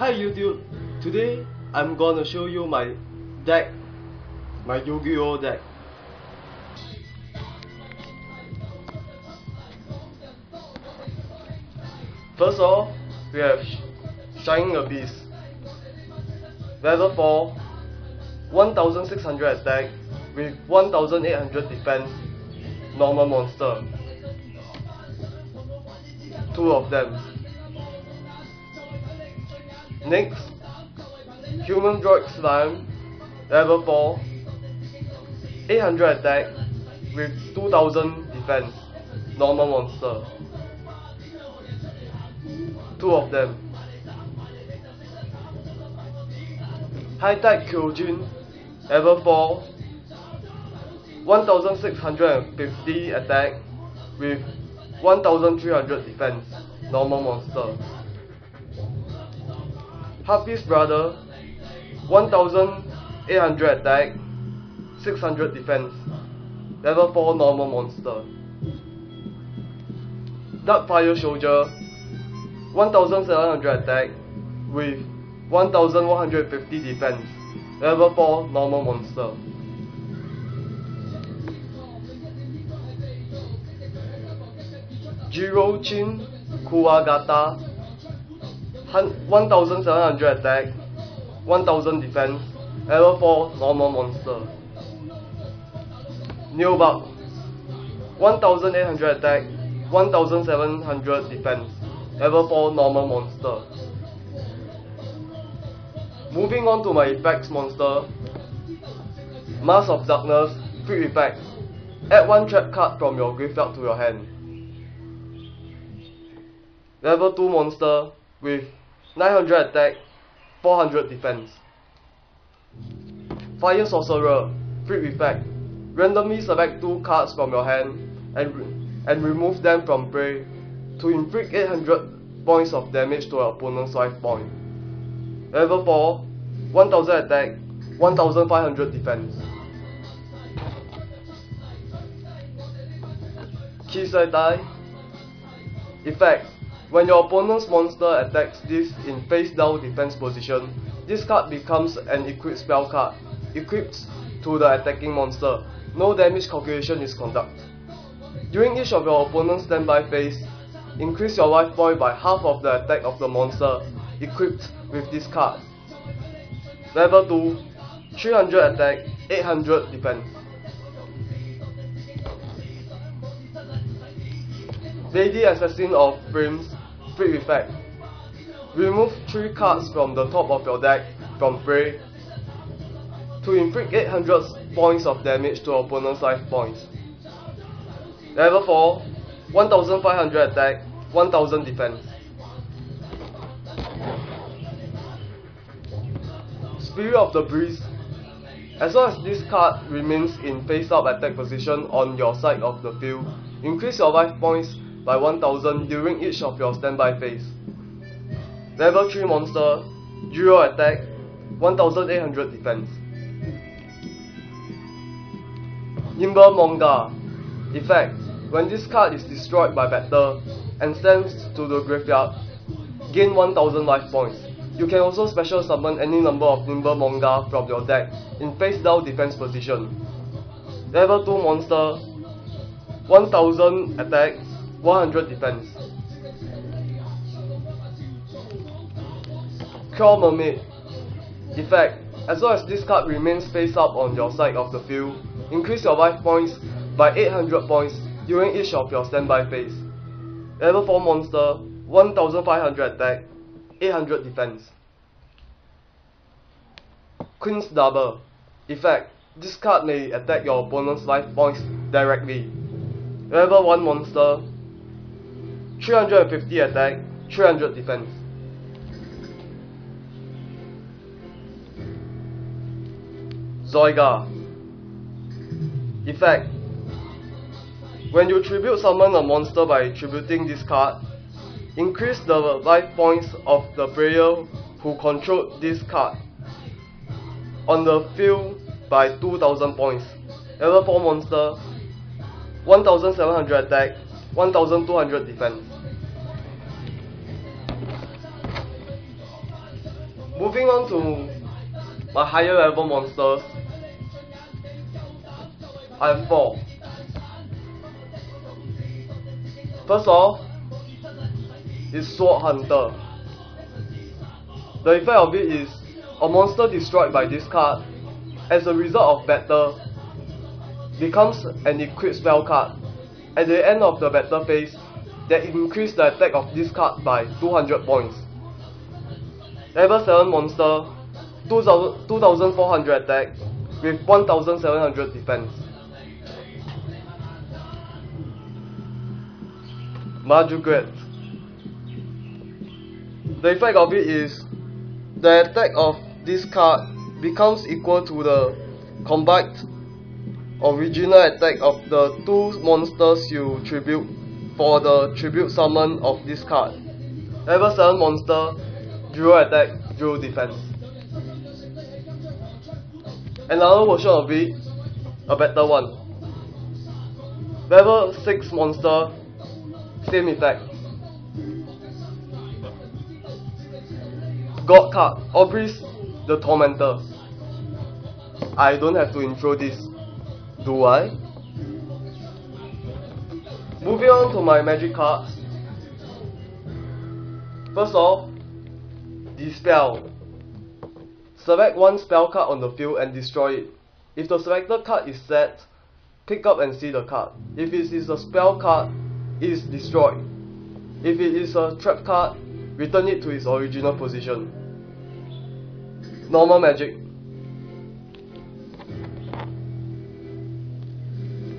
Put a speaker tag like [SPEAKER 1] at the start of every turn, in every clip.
[SPEAKER 1] Hi YouTube! Today I'm gonna show you my deck, my Yu-Gi-Oh deck. First off, we have Shining Abyss. Level 4, 1600 attack with 1800 defense, normal monster. Two of them. Next, Humanoid Slime, level 4, 800 attack with 2000 defense, normal monster. Two of them. High Tide Gyojin, level 4, 1650 attack with 1300 defense, normal monster. Harpie's Brother, 1800 attack, 600 defense, level 4 normal monster. Darkfire Soldier, 1700 attack with 1150 defense, level 4 normal monster. Girochin Kuwagata, 1700 attack, 1000 defense, level 4 normal monster. Neo Bug, 1800 attack, 1700 defense, level 4 normal monster. Moving on to my effects monster, Mask of Darkness, quick effect. Add one trap card from your graveyard to your hand. Level 2 monster with 900 attack, 400 defense. Fire Sorcerer, quick effect. Randomly select two cards from your hand and, and remove them from play to inflict 800 points of damage to your opponent's life point. Level 4, 1000 attack, 1500 defense. Kiseitai Effect When your opponent's monster attacks this in face down defense position, this card becomes an equipped spell card, equipped to the attacking monster. No damage calculation is conducted. During each of your opponent's standby phase, increase your life point by half of the attack of the monster equipped with this card. Level 2, 300 attack, 800 defense. Lady Assassin of Flames, free effect. Remove 3 cards from the top of your deck from play to inflict 800 points of damage to opponent's life points. Level 4, 1500 attack, 1000 defense. Spirit of the Breeze. As long as this card remains in face up attack position on your side of the field, increase your life points by 1000 during each of your standby phase. Level 3 monster, 0 attack, 1800 defense. Nimble Momonga. Effect. When this card is destroyed by battle and sent to the graveyard, gain 1000 life points. You can also special summon any number of Nimble Momonga from your deck in face down defense position. Level 2 monster, 1000 attack, 100 defense. Cure Mermaid. Effect. As long as this card remains face up on your side of the field, increase your life points by 800 points during each of your standby phase. Level 4 monster, 1500 attack, 800 defense. Queen's Double. Effect. This card may attack your opponent's life points directly. Level 1 monster, 350 attack, 300 defense. Zolga. Effect. When you tribute summon a monster by tributing this card, increase the life points of the player who controlled this card on the field by 2000 points. Level 4 monster, 1700 attack, 1200 defense. Moving on to my higher level monsters. I have four. First off is Sword Hunter. The effect of it is a monster destroyed by this card as a result of battle becomes an equipped spell card. At the end of the battle phase, that increase the attack of this card by 200 points. Level 7 monster, 2400 attack with 1700 defense. Maju Garzett. The effect of it is the attack of this card becomes equal to the combined original attack of the two monsters you tribute for the tribute summon of this card. Level 7 monster, 0 attack, 0 defense. Another version of it, a better one. Level 6 monster, same effect. God card, oh Obelisk the Tormentor. I don't have to intro this, do I? Moving on to my magic cards. First off, De-Spell. Select one spell card on the field and destroy it. If the selected card is set, pick up and see the card. If it is a spell card, it is destroyed. If it is a trap card, return it to its original position normal magic.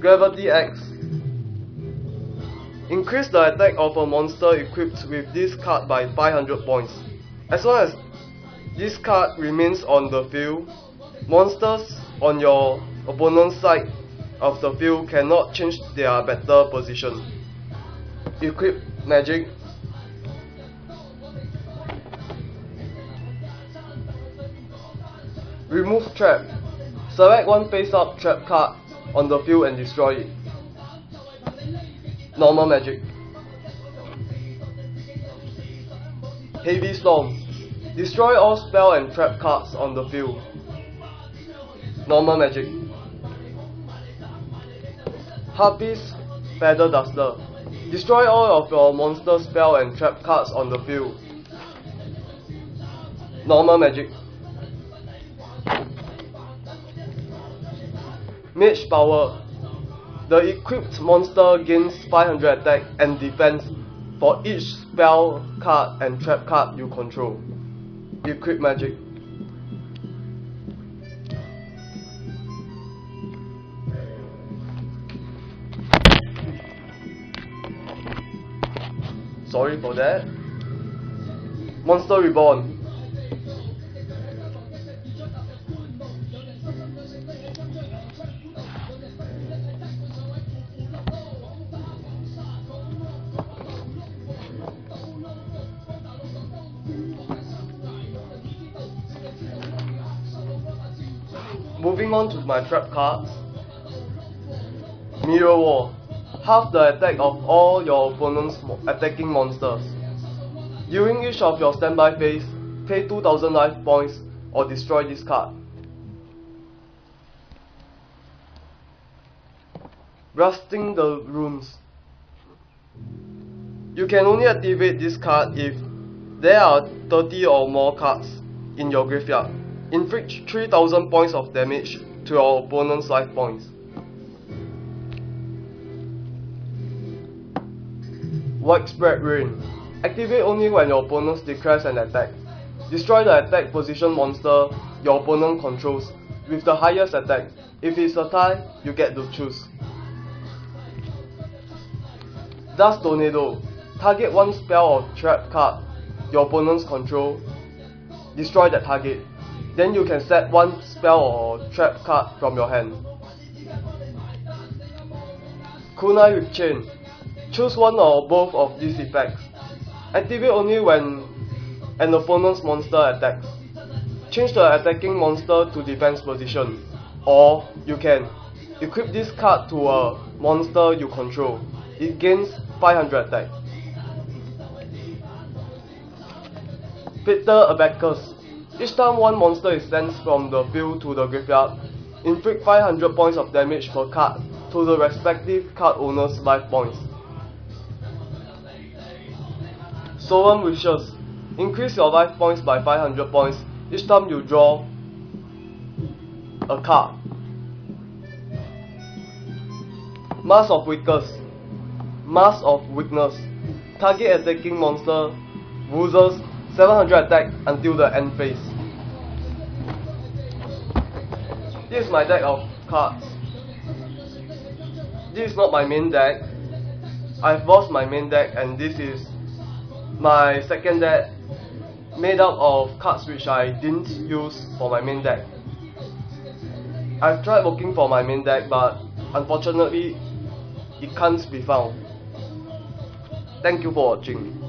[SPEAKER 1] Gravity Axe. Increase the attack of a monster equipped with this card by 500 points. As long as this card remains on the field, monsters on your opponent's side of the field cannot change their battle position. Equip magic Remove trap. Select one face-up trap card on the field and destroy it. Normal magic. Heavy Storm. Destroy all spell and trap cards on the field. Normal magic. Harpie's Feather Duster. Destroy all of your monster spell and trap cards on the field. Normal magic. Mage Power. The equipped monster gains 500 attack and defense for each spell card and trap card you control. Equip magic. Sorry for that. Monster Reborn. Moving on to my trap cards. Mirror Wall. Half the attack of all your opponent's attacking monsters. During each of your standby phase, pay 2000 life points or destroy this card. Blasting the Ruins. You can only activate this card if there are 30 or more cards in your graveyard. Inflict 3000 points of damage to your opponent's life points. Widespread Rain. Activate only when your opponent declares an attack. Destroy the attack position monster your opponent controls with the highest attack. If it's a tie, you get to choose. Dust Tornado. Target one spell or trap card your opponent's control. Destroy that target. Then you can set one spell or trap card from your hand. Kunai with Chain. Choose one or both of these effects. Activate only when an opponent's monster attacks. Change the attacking monster to defense position. Or you can equip this card to a monster you control. It gains 500 attack. Fatal Abacus Each time one monster is sent from the field to the graveyard, inflict 500 points of damage per card to the respective card owner's life points. Solemn Wishes Increase your life points by 500 points each time you draw a card. Mask of Weakness Mask of Weakness Target attacking monster loses 700 attack until the end phase. This is my deck of cards. This is not my main deck. I've lost my main deck and this is my second deck made up of cards which I didn't use for my main deck. I've tried looking for my main deck but unfortunately it can't be found. Thank you for watching.